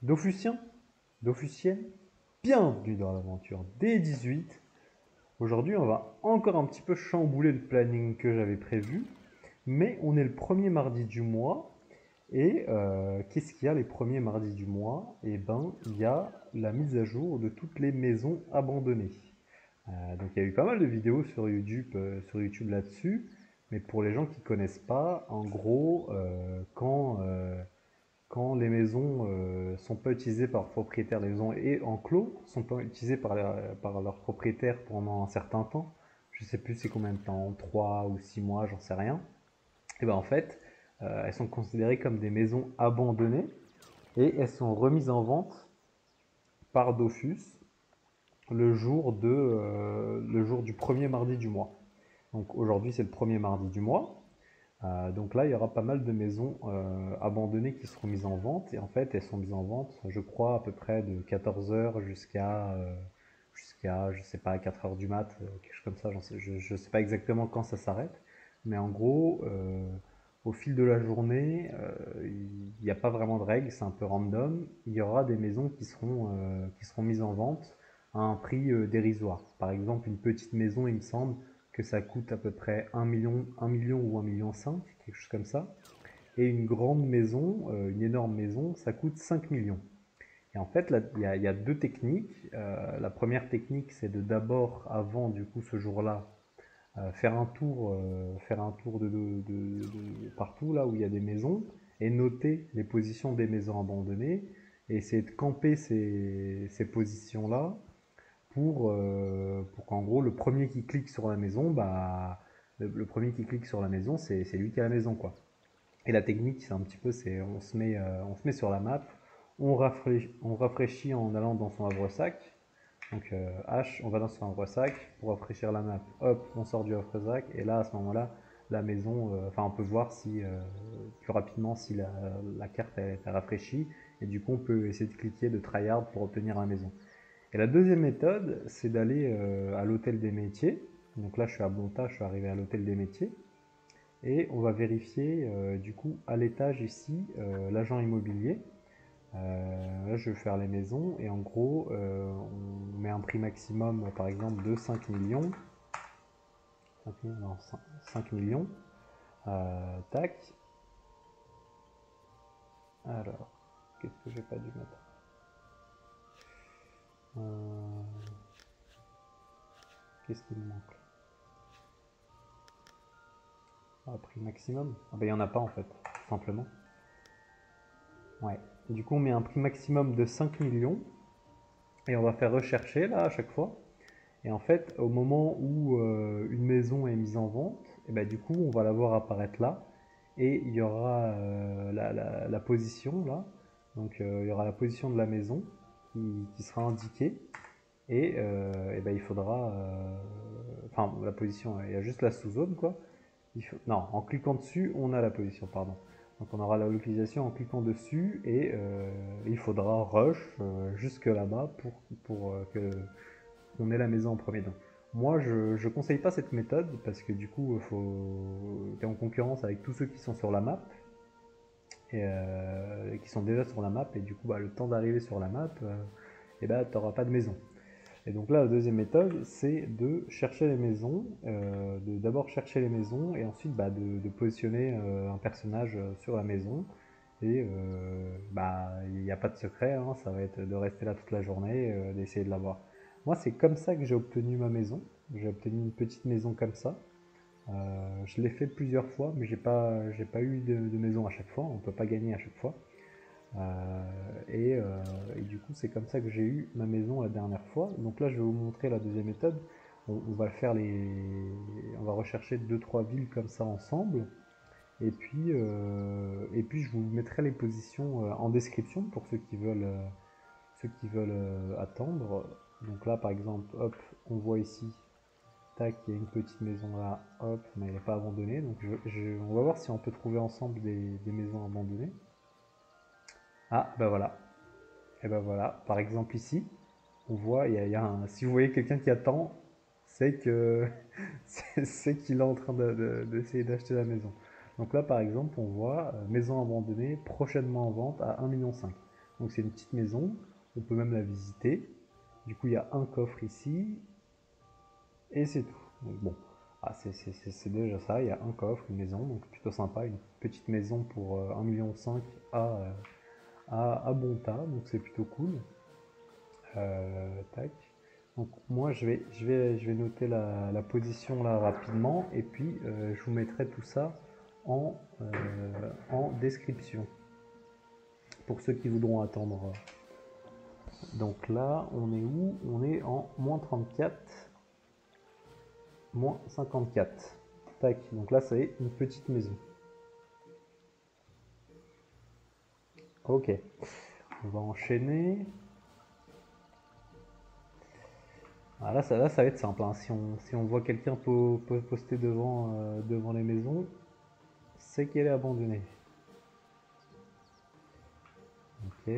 Dofusien, Dofusienne, bienvenue dans l'aventure D18. Aujourd'hui, on va encore un petit peu chambouler le planning que j'avais prévu, mais on est le premier mardi du mois. Et euh, qu'est-ce qu'il y a les premiers mardis du mois? Eh ben, il y a la mise à jour de toutes les maisons abandonnées. Euh, donc, il y a eu pas mal de vidéos sur YouTube, euh, sur YouTube là-dessus. Mais pour les gens qui connaissent pas, en gros, quand quand les maisons euh, sont pas utilisées par leurs propriétaires, les maisons et enclos sont pas utilisées par, par leurs propriétaires pendant un certain temps, je sais plus c'est combien de temps, 3 ou 6 mois, j'en sais rien, et ben en fait, euh, elles sont considérées comme des maisons abandonnées et elles sont remises en vente par Dofus le jour, de, euh, le jour du premier mardi du mois. Donc aujourd'hui c'est le premier mardi du mois, euh, donc là, il y aura pas mal de maisons euh, abandonnées qui seront mises en vente. Et en fait, elles sont mises en vente, je crois, à peu près de 14h jusqu'à, euh, jusqu'à je sais pas, 4h du mat, quelque chose comme ça. je ne sais pas exactement quand ça s'arrête. Mais en gros, au fil de la journée, il n'y a pas vraiment de règles, c'est un peu random. Il y aura des maisons qui seront, qui seront mises en vente à un prix dérisoire. Par exemple, une petite maison, il me semble, que ça coûte à peu près 1 million, 1 million ou 1 million 5, quelque chose comme ça. Et une grande maison, euh, une énorme maison, ça coûte 5 millions. Et en fait, il y, a deux techniques. Euh, la première technique, c'est de d'abord, avant du coup ce jour-là, euh, faire un tour, faire un tour de, partout là où il y a des maisons et noter les positions des maisons abandonnées et essayer de camper ces positions-là pour, euh, pour qu'en gros le premier qui clique sur la maison, bah, le, premier qui clique sur la maison, c'est lui qui a la maison quoi. Et la technique, c'est un petit peu, c'est on se met, euh, on se met sur la map, on rafraîchit, on rafraîchit en allant dans son havre-sac. Donc euh, H, on va dans son havre-sac pour rafraîchir la map. Hop, on sort du havre-sac et là à ce moment-là, la maison, enfin on peut voir si plus rapidement si la, la carte est rafraîchie et du coup on peut essayer de cliquer de tryhard pour obtenir la maison. Et la deuxième méthode, c'est d'aller euh, à l'hôtel des métiers. Donc là, je suis à Bonta, je suis arrivé à l'hôtel des métiers. Et on va vérifier, euh, du coup, à l'étage ici, euh, l'agent immobilier. là, je vais faire les maisons. Et en gros, on met un prix maximum, par exemple, de 5 millions. 5 millions, non, 5 millions. tac. Alors, qu'est-ce que j'ai pas dû mettre? Euh, qu'est-ce qu'il manque ah, Prix maximum Ah bah il n'y en a pas en fait, tout simplement. Ouais. Du coup on met un prix maximum de 5 millions. Et on va faire rechercher là à chaque fois. Et en fait, au moment où euh, une maison est mise en vente, et bah, du coup on va la voir apparaître là. Et il y aura euh, la, position là. Donc il y aura la position de la maison qui, sera indiqué. Et, euh, ben, il faudra. Euh, enfin, la position, il y a juste la sous-zone, quoi. Il faut, non, en cliquant dessus, on a la position, pardon. Donc on aura la localisation en cliquant dessus et euh, il faudra rush jusque là-bas pour, pour que qu'on ait la maison en premier. Donc, moi, je ne conseille pas cette méthode parce que du coup, tu es en concurrence avec tous ceux qui sont sur la map euh, et, qui sont déjà sur la map et du coup bah, le temps d'arriver sur la map euh, et bah tu n'auras pas de maison. Et donc là la deuxième méthode c'est de chercher les maisons euh, de d'abord chercher les maisons et ensuite bah, de, positionner un personnage sur la maison. Et bah il n'y a pas de secret hein, ça va être de rester là toute la journée d'essayer de l'avoir. Moi c'est comme ça que j'ai obtenu ma maison. J'ai obtenu une petite maison comme ça euh, je l'ai fait plusieurs fois, mais j'ai pas, j'ai pas eu de, maison à chaque fois. On peut pas gagner à chaque fois. Euh, euh, et, du coup, c'est comme ça que j'ai eu ma maison la dernière fois. Donc là, je vais vous montrer la deuxième méthode. On, va faire les, on va rechercher deux trois villes comme ça ensemble. Et puis, et puis, je vous mettrai les positions en description pour ceux qui veulent, ceux qui veulent attendre. Donc là, par exemple, hop, on voit ici Tac, il y a une petite maison là, hop, mais elle n'est pas abandonnée. Donc on va voir si on peut trouver ensemble des, maisons abandonnées. Ah, ben voilà. Et ben voilà, par exemple ici, on voit, il y a, un, si vous voyez quelqu'un qui attend, c'est que c'est qu'il est en train d'essayer d'acheter la maison. Donc là, par exemple, on voit euh, maison abandonnée, prochainement en vente à 1,5 million. Donc c'est une petite maison, on peut même la visiter. Du coup, il y a un coffre ici, et c'est tout. Bon, ah, c'est déjà ça, il y a un coffre, une maison, donc plutôt sympa, une petite maison pour 1,5 million à, euh, à, à Bonta, donc c'est plutôt cool. Euh, tac. Donc moi je vais, je vais, je vais noter la, position là rapidement et puis euh, je vous mettrai tout ça en, en description pour ceux qui voudront attendre. Donc là on est où? On est en moins 34 moins 54. Tac, donc là, ça est une petite maison. Ok, on va enchaîner. Ah, là, ça, ça va être simple. Hein. Si, on, si on voit quelqu'un poster devant, euh, devant les maisons, c'est qu'elle est abandonnée. Ok.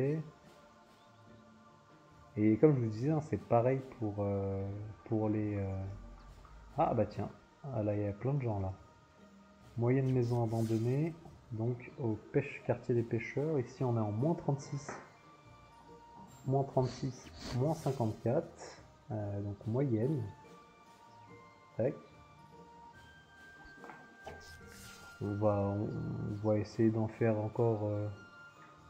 Et comme je vous disais, hein, c'est pareil pour, euh, pour les... Euh, ah bah tiens, ah, là il y a plein de gens là. Moyenne maison abandonnée, donc au pêche quartier des pêcheurs. Ici on est en moins 36, moins 36, moins 54. Euh, donc moyenne. Tac. On va, on va essayer d'en faire encore, euh,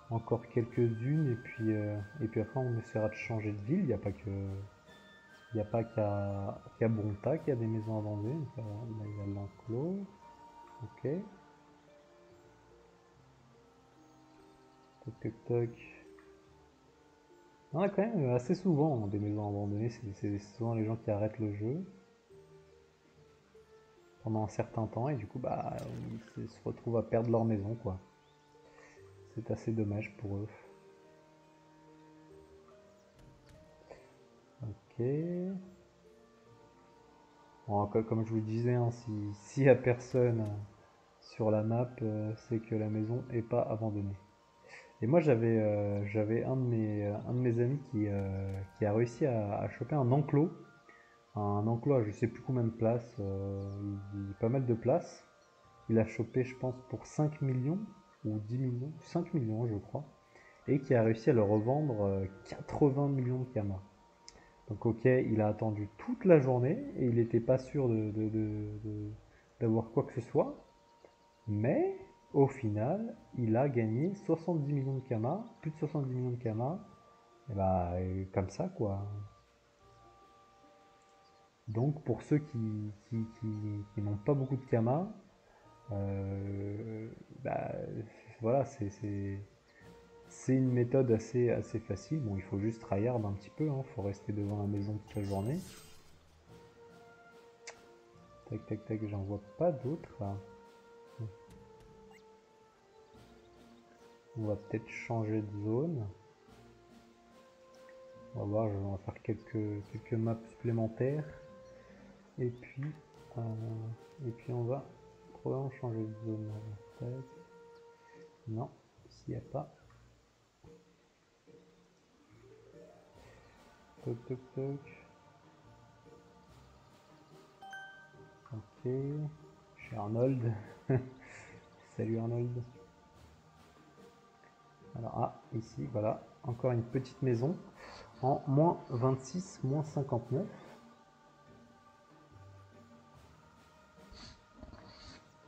encore quelques-unes et puis, euh, et puis après on essaiera de changer de ville. Il n'y a pas que il n'y a pas qu'à Bonta qu'il y a des maisons abandonnées. Là, il y a l'enclos. Ok. Toc toc toc. On a quand même assez souvent des maisons abandonnées. C'est souvent les gens qui arrêtent le jeu pendant un certain temps et du coup bah ils se retrouvent à perdre leur maison quoi. C'est assez dommage pour eux. Comme je vous disais, hein, s'il n'y a personne sur la map, euh, c'est que la maison est pas abandonnée. Et moi j'avais euh, j'avais un, de mes, un de mes amis qui, euh, qui a réussi à, choper un enclos. Un enclos à je sais plus combien de places, pas mal de places. Il a chopé je pense pour 5 millions ou 10 millions, 5 millions je crois. Et qui a réussi à le revendre 80 millions de kamas. Donc ok, il a attendu toute la journée et il n'était pas sûr d'avoir quoi que ce soit. Mais au final, il a gagné 70 millions de kamas, plus de 70 millions de kamas. Et bah comme ça quoi. Donc pour ceux qui, qui, n'ont pas beaucoup de kamas, euh, bah, voilà, c'est c'est une méthode assez, assez facile. Bon, il faut juste tryhard un petit peu. Il hein. faut rester devant la maison toute la journée. Tac, tac, tac. J'en vois pas d'autres. On va peut-être changer de zone. On va voir, je vais faire quelques, quelques maps supplémentaires. Et puis, euh, et puis on va probablement changer de zone. Non, s'il n'y a pas. Toc. Ok. Chez Arnold. Salut Arnold. Alors, ah, ici, voilà. Encore une petite maison. En moins 26, moins 59.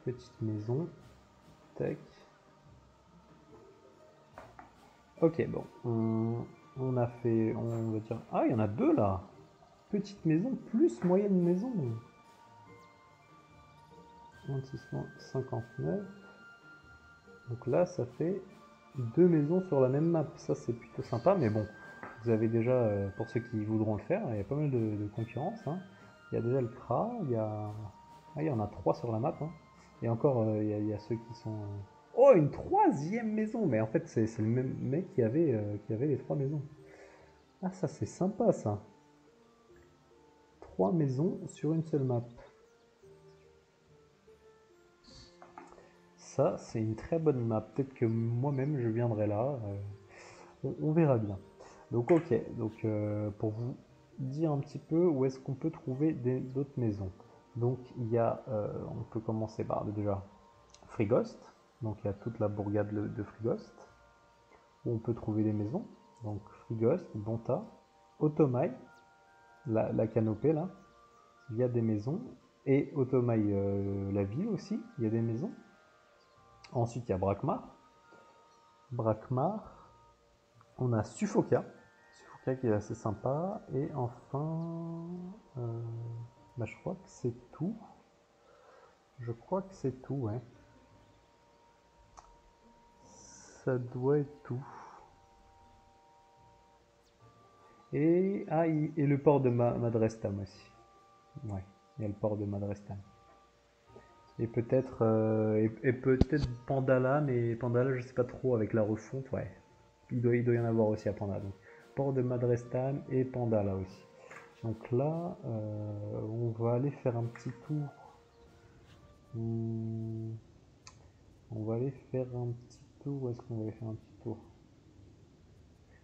Petite maison. Tac. Ok, bon. On on a fait, on va dire, ah, il y en a deux là. Petite maison plus moyenne maison. 59. Donc là, ça fait deux maisons sur la même map. Ça, c'est plutôt sympa, mais bon, vous avez déjà, euh, pour ceux qui voudront le faire, il y a pas mal de, concurrence. Hein. Il y a déjà le CRA, il y a, ah, il y en a trois sur la map. Hein. Et encore, euh, il, y a, ceux qui sont Oh, une troisième maison Mais en fait, c'est le même mec qui avait, euh, qui avait les trois maisons. Ah, ça, c'est sympa, ça. Trois maisons sur une seule map. Ça, c'est une très bonne map. Peut-être que moi-même, je viendrai là. Euh, on, verra bien. Donc, ok. Donc, euh, pour vous dire un petit peu où est-ce qu'on peut trouver d'autres maisons. Donc, il y a... on peut commencer par déjà Frigost. Donc il y a toute la bourgade de Frigost. où on peut trouver des maisons. Donc Frigost, Bonta, Otomai, la, canopée là, il y a des maisons. Et Otomai, euh, la ville aussi, il y a des maisons. Ensuite, il y a Brakmar. Brakmar. On a Suffoka. Suffoka qui est assez sympa. Et enfin, euh, bah, je crois que c'est tout. Je crois que c'est tout, ouais. Ça doit être tout. Et, ah, et le port de Madrestam aussi. Ouais, il y a le port de Madrestam. Et peut-être euh, et, peut-être Pandala, mais Pandala, je sais pas trop avec la refonte, ouais. Il doit, il doit y en avoir aussi à Pandala. Port de Madrestam et Pandala aussi. Donc là, euh, on va aller faire un petit tour. Hmm. On va aller faire un petit tour. Où est-ce qu'on va aller faire un petit tour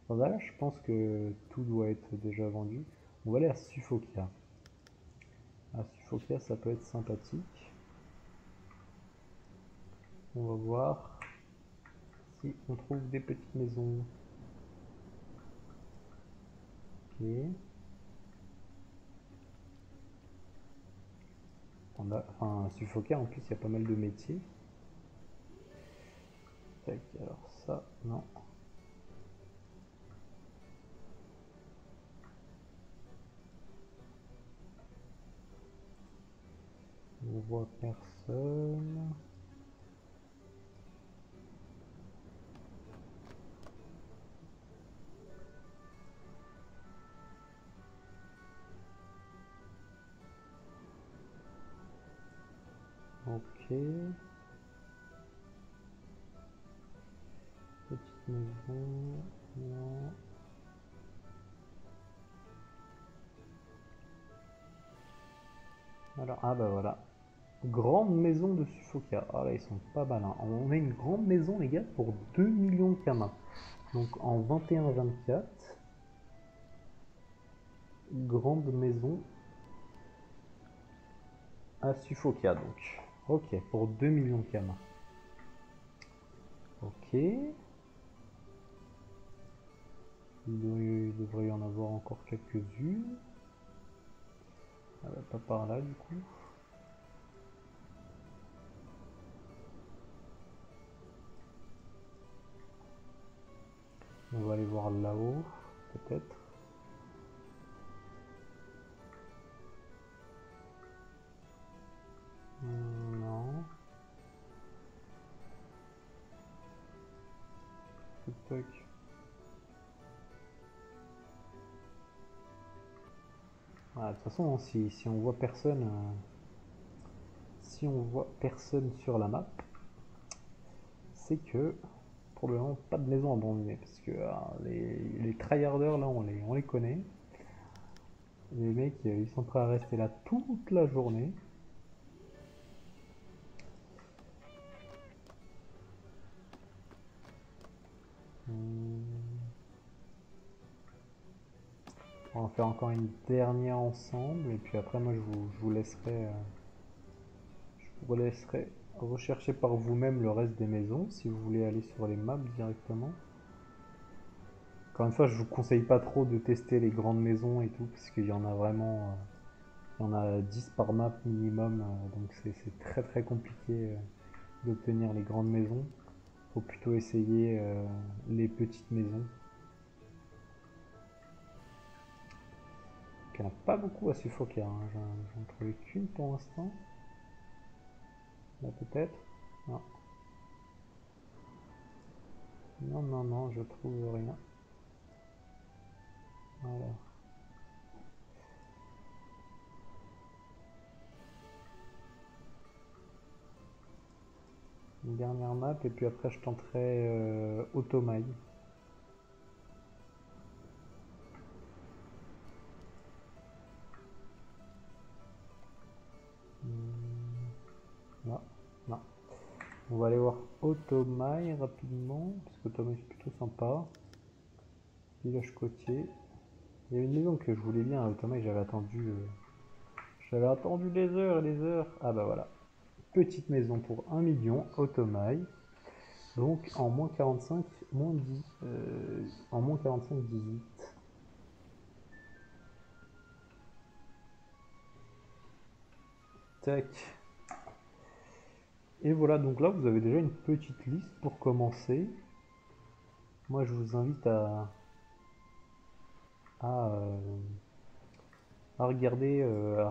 Voilà, je pense que tout doit être déjà vendu. On va aller à Suffokia. À Suffokia, ça peut être sympathique. On va voir si on trouve des petites maisons. Ok. On a, enfin, suffoqué, en plus, il y a pas mal de métiers. Alors ça, non. On voit personne. Alors, ah bah voilà. Grande maison de Suffokia. Ah là, ils sont pas malins. On a une grande maison, les gars, pour 2 millions de kamas. Donc en 21-24. Grande maison à Suffokia, donc. Ok, pour 2 millions de kamas. Ok. Il, devrait y en avoir encore quelques-unes. pas par là du coup. On va aller voir là-haut, peut-être. Toute façon, si, si on voit personne, euh, si on voit personne sur la map, c'est que probablement pas de maison abandonnée parce que euh, les, les tryharders là on les, on les connaît. Les mecs ils sont prêts à rester là toute la journée. On va faire encore une dernière ensemble et puis après moi je vous, laisserai euh, je vous laisserai rechercher par vous-même le reste des maisons si vous voulez aller sur les maps directement. Encore une fois, je vous conseille pas trop de tester les grandes maisons et tout, parce qu'il y en a vraiment, euh, il y en a 10 par map minimum, euh, donc c'est très très compliqué d'obtenir les grandes maisons. Faut plutôt essayer les petites maisons. Il n'y en a pas beaucoup à suffoquer, hein. j'en trouvais qu'une pour l'instant. Là peut-être Non. Non, non, non, je trouve rien. Voilà. Une dernière map et puis après je tenterai euh, Automail. Va aller voir Otomai rapidement, parce qu'Otomai c'est plutôt sympa. Village côtier. Il y a une maison que je voulais bien à j'avais attendu. Euh, j'avais attendu des heures et des heures. Ah bah voilà. Petite maison pour 1 million, Otomai. Donc en moins 45, moins 10, euh, en moins 45, 18. Tac. Et voilà, donc là vous avez déjà une petite liste pour commencer. Moi je vous invite à, euh, regarder, euh,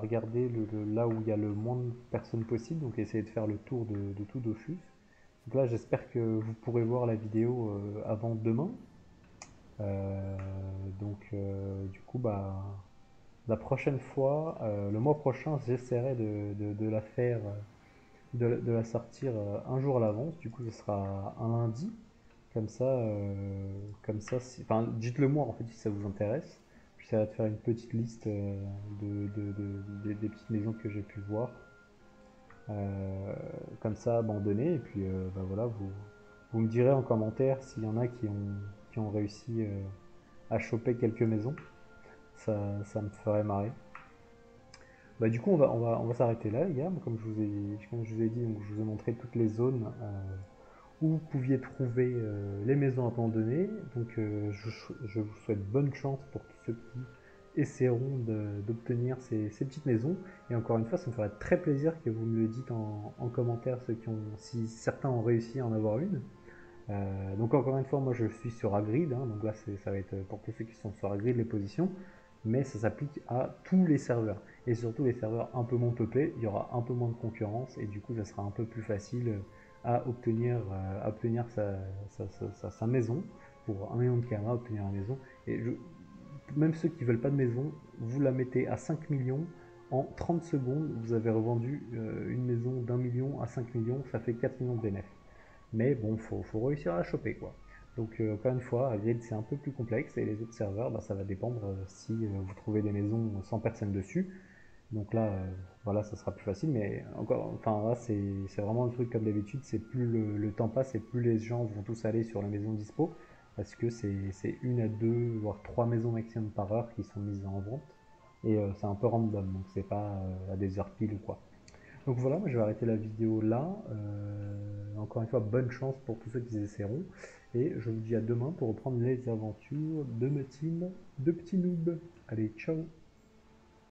là où il y a le moins de personnes possible, donc essayer de faire le tour de, tout Dofus. Donc là j'espère que vous pourrez voir la vidéo euh, avant demain. donc du coup bah la prochaine fois, le mois prochain j'essaierai de, la faire de, la sortir euh, un jour à l'avance. Du coup, ce sera un lundi. Comme ça, euh, comme ça, enfin, dites-le moi en fait si ça vous intéresse. J'essaierai de faire une petite liste euh, de, des petites maisons que j'ai pu voir. comme ça, abandonnées. Et puis, bah voilà, vous, vous me direz en commentaire s'il y en a qui ont, qui ont réussi à choper quelques maisons. Ça, ça me ferait marrer. Bah, du coup, on va, on va, on va s'arrêter là, les gars. Comme je vous ai, comme je vous ai dit, donc, je vous ai montré toutes les zones euh, où vous pouviez trouver euh, les maisons abandonnées. Donc, euh, je, je, vous souhaite bonne chance pour tous ceux qui essaieront d'obtenir ces, petites maisons. Et encore une fois, ça me ferait très plaisir que vous me le dites en, en commentaire ceux qui ont, si certains ont réussi à en avoir une. donc encore une fois, moi je suis sur Agrid, hein, donc là ça va être pour tous ceux qui sont sur Agrid les positions mais ça s'applique à tous les serveurs. Et surtout les serveurs un peu moins peuplés, il y aura un peu moins de concurrence et du coup ça sera un peu plus facile euh, à obtenir, euh, sa, maison. Pour un million de caméras, obtenir une maison. Et même ceux qui veulent pas de maison, vous la mettez à 5 millions. En 30 secondes, vous avez revendu euh, une maison d'un million à 5 millions, ça fait 4 millions de bénéfices. Mais bon, faut, faut réussir à la choper quoi. Donc euh, encore une fois, Grid c'est un peu plus complexe et les autres serveurs, bah, ça va dépendre euh, si euh, vous trouvez des maisons sans personne dessus. Donc là, voilà, ça sera plus facile, mais encore, enfin là, c'est vraiment le truc comme d'habitude, c'est plus le, temps passe et plus les gens vont tous aller sur la maison dispo, parce que c'est une à deux, voire trois maisons maximum par heure qui sont mises en vente, et c'est un peu random, donc c'est pas à des heures pile ou quoi. Donc voilà, moi je vais arrêter la vidéo là. encore une fois, bonne chance pour tous ceux qui essaieront. Et je vous dis à demain pour reprendre les aventures de ma team de petits noobs. Allez, ciao